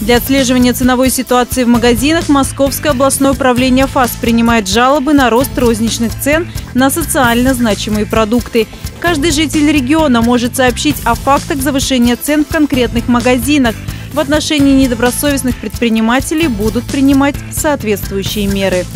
Для отслеживания ценовой ситуации в магазинах Московское областное управление ФАС принимает жалобы на рост розничных цен на социально значимые продукты. Каждый житель региона может сообщить о фактах завышения цен в конкретных магазинах. В отношении недобросовестных предпринимателей будут принимать соответствующие меры.